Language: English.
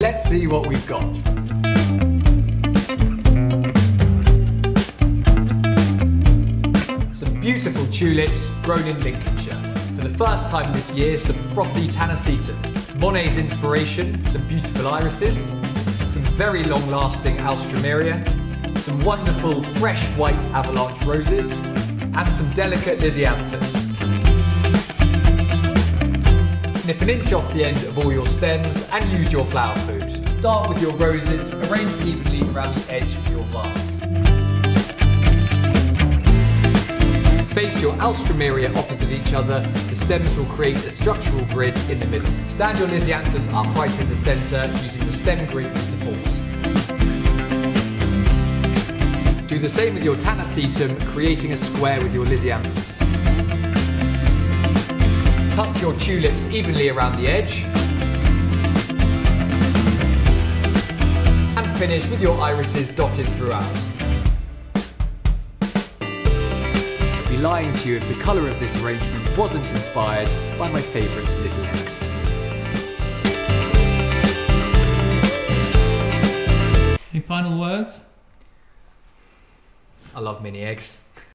Let's see what we've got. Some beautiful tulips grown in Lincolnshire. For the first time this year, some frothy Tanacetum. Monet's inspiration, some beautiful irises, some very long-lasting Alstroemeria, some wonderful fresh white avalanche roses, and some delicate Lisianthus. Snip an inch off the end of all your stems and use your flower food. Start with your roses, arranged evenly around the edge of your vase. Face your Alstroemeria opposite each other, the stems will create a structural grid in the middle. Stand your Lisianthus upright in the centre using the stem grid for support. Do the same with your Tanacetum, creating a square with your Lisianthus. Tuck your tulips evenly around the edge. And finish with your irises dotted throughout. I'd be lying to you if the colour of this arrangement wasn't inspired by my favourite little eggs. Any final words? I love mini eggs.